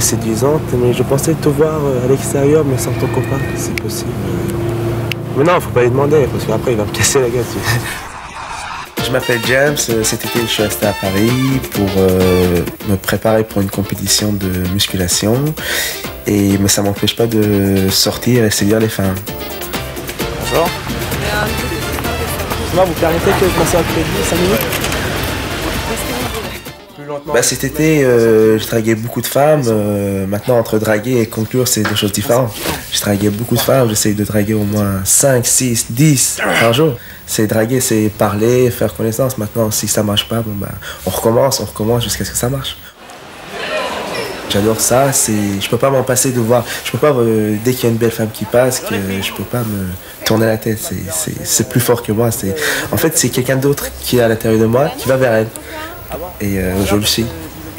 séduisante, mais je pensais te voir euh, à l'extérieur, mais sans ton copain, c'est possible. Mais non, faut pas lui demander, parce qu'après il va me casser la gueule. Je m'appelle James, euh, cet été je suis resté à Paris pour euh, me préparer pour une compétition de musculation, et, mais ça m'empêche pas de sortir et séduire les femmes. Bonjour. Moi, vous permettez que je m'assoie à côté de 5 minutes? Bah, cet été, euh, je draguais beaucoup de femmes. Euh, maintenant, entre draguer et conclure, c'est deux choses différentes. Je draguais beaucoup de femmes. J'essaye de draguer au moins 5, 6, 10 par jour. C'est draguer, c'est parler, faire connaissance. Maintenant, si ça marche pas, bon, bah, on recommence, on recommence jusqu'à ce que ça marche. J'adore ça, c'est, je peux pas m'en passer de voir, je peux pas, euh, dès qu'il y a une belle femme qui passe, que je peux pas me tourner la tête, c'est plus fort que moi. En fait, c'est quelqu'un d'autre qui est à l'intérieur de moi, qui va vers elle. Et euh, je le suis.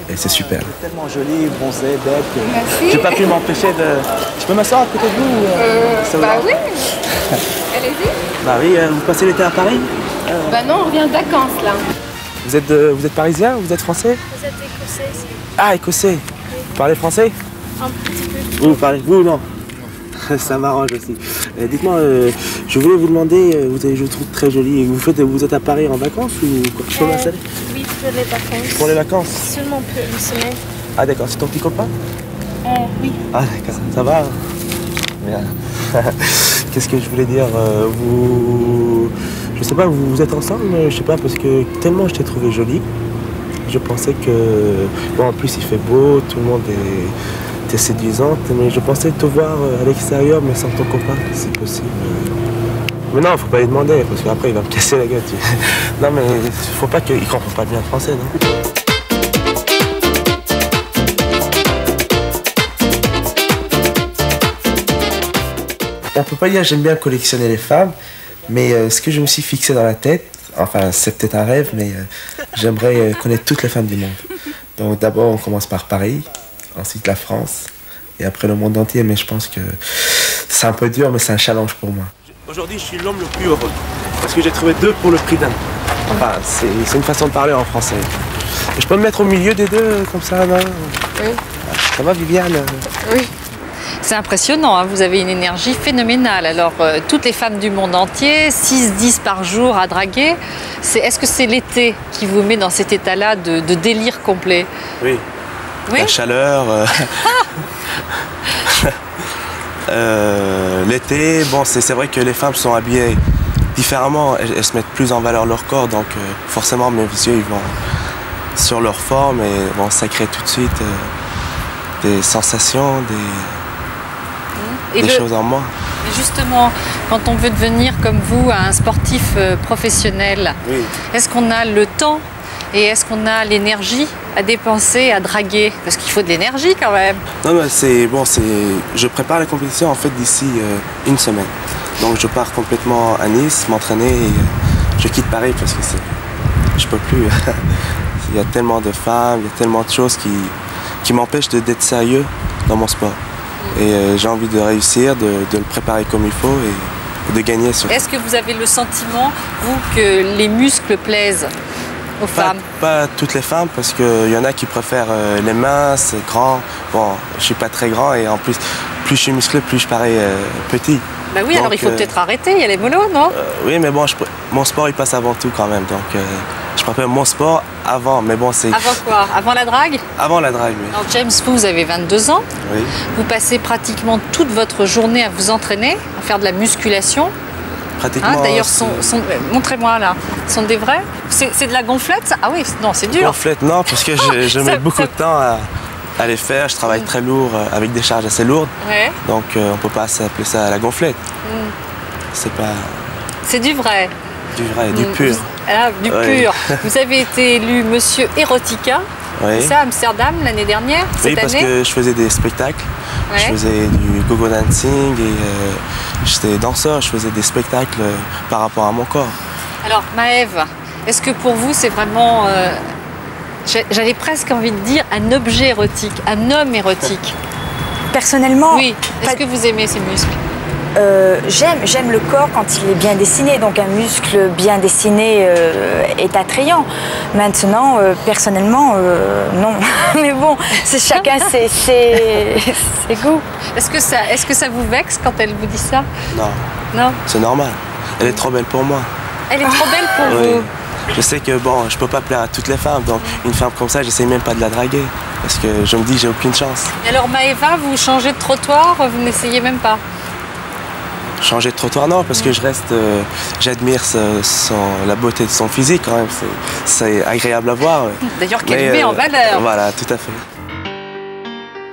Et c'est super. Tellement jolie, bronzée, bête. Merci. J'ai pas pu m'empêcher de. Je peux m'asseoir à côté de vous euh, Bah oui. Allez-y. Bah oui, euh, vous passez l'été à Paris Bah non, on revient de vacances là. Vous êtes, vous êtes parisien Vous êtes français Vous êtes écossais ici. Ah, écossais. Vous parlez français Un petit peu. Vous, vous parlez Vous, non ça m'arrange aussi. Dites-moi, euh, je voulais vous demander, euh, vous avez, je vous trouve très jolie, vous, faites, vous êtes à Paris en vacances ou quoi? Je peux m'installer pour les vacances. Pour les vacances? Seulement pour une semaine. Ah d'accord, c'est ton petit copain? Euh, Oui. Ah d'accord, ça va? Bien. Qu'est-ce que je voulais dire Vous... Je sais pas, vous, êtes ensemble Je sais pas, parce que tellement je t'ai trouvé jolie, je pensais que... Bon, en plus il fait beau, tout le monde est t'es séduisante, mais je pensais te voir euh, à l'extérieur, mais sans ton copain, c'est possible. Mais non, faut pas lui demander, parce qu'après il va me casser la gueule. Non, mais faut pas qu'il comprenne pas bien le français, non On peut pas dire j'aime bien collectionner les femmes, mais euh, ce que je me suis fixé dans la tête, enfin c'est peut-être un rêve, mais euh, j'aimerais connaître toutes les femmes du monde. Donc d'abord on commence par Paris, ensuite la France et après le monde entier. Mais je pense que c'est un peu dur, mais c'est un challenge pour moi. Aujourd'hui, je suis l'homme le plus heureux parce que j'ai trouvé deux pour le prix d'un. Enfin, c'est une façon de parler en français. je peux me mettre au milieu des deux comme ça, non Oui. Ça va, Viviane Oui. C'est impressionnant, hein. vous avez une énergie phénoménale. Alors, euh, toutes les femmes du monde entier, 6-10 par jour à draguer, est-ce que c'est l'été qui vous met dans cet état-là de, de, délire complet? Oui, la chaleur. Euh, euh, l'été, bon, c'est vrai que les femmes sont habillées différemment, elles, se mettent plus en valeur leur corps, donc euh, forcément mes yeux ils vont sur leur forme et vont ça crée tout de suite des sensations, des, des choses en moi. justement, quand on veut devenir comme vous un sportif professionnel, est-ce qu'on a le temps et est-ce qu'on a l'énergie à dépenser, à draguer? Parce qu'il faut de l'énergie quand même. Non, mais c'est bon, c'est. Je prépare la compétition en fait d'ici euh, une semaine. Donc je pars complètement à Nice, m'entraîner et euh, je quitte Paris parce que c'est. Je peux plus. il y a tellement de femmes, il y a tellement de choses qui, qui m'empêchent d'être sérieux dans mon sport. Et euh, j'ai envie de réussir, de, de, le préparer comme il faut et de gagner sur. Est-ce que vous avez le sentiment, vous, que les muscles plaisent? Aux femmes Pas toutes les femmes, parce qu'il y en a qui préfèrent euh, les minces, grands. Bon, je suis pas très grand et en plus, plus je suis musclé, plus je parais euh, petit. Bah oui, alors il faut euh, peut-être arrêter, il y a les molos, non? Oui, mais bon, mon sport il passe avant tout quand même, donc je préfère mon sport avant, mais bon, c'est... Avant quoi? Avant la drague? Avant la drague, oui. Alors James, vous avez 22 ans. Oui. Vous passez pratiquement toute votre journée à vous entraîner, à faire de la musculation. Pratiquement. Ah, D'ailleurs, montrez-moi là. Ce sont des vrais? C'est de la gonflette? Ah oui, non, c'est dur. Gonflette, non, parce que je, mets beaucoup de temps à, les faire. Je travaille très lourd, euh, avec des charges assez lourdes. Donc, euh, on peut pas appeler ça la gonflette. Mm. C'est pas. C'est du vrai. Du vrai, du mm. pur. Ah, du pur. Vous avez été élu Monsieur Erotica. Oui. Ça, à Amsterdam l'année dernière, cette oui, parce que je faisais des spectacles. Je faisais du gogo dancing et euh, j'étais danseur, je faisais des spectacles euh, par rapport à mon corps. Alors Maëve, est-ce que pour vous c'est vraiment, euh, j'avais presque envie de dire, un objet érotique, un homme érotique Personnellement Oui. Est-ce que vous aimez ces muscles? Euh, j'aime, j'aime le corps quand il est bien dessiné. Donc un muscle bien dessiné euh, est attrayant. Maintenant, euh, personnellement, non. Mais bon, c'est chacun ses, ses, ses goûts. Est-ce que, ça, est-ce que ça vous vexe quand elle vous dit ça? Non. Non? C'est normal. Elle est trop belle pour moi. Elle est trop belle pour Oui. vous Je sais que bon, je peux pas plaire à toutes les femmes, donc une femme comme ça, j'essaie même pas de la draguer. Parce que je me dis, j'ai aucune chance. Et alors Maëva, vous changez de trottoir, vous n'essayez même pas? Changer de trottoir, non, parce que je reste. euh, J'admire la beauté de son physique quand même. C'est- C'est agréable à voir. D'ailleurs, qu'elle Mais, met euh, en valeur. Voilà, tout à fait.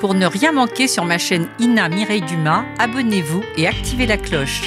Pour ne rien manquer sur ma chaîne Ina Mireille Dumas, abonnez-vous et activez la cloche.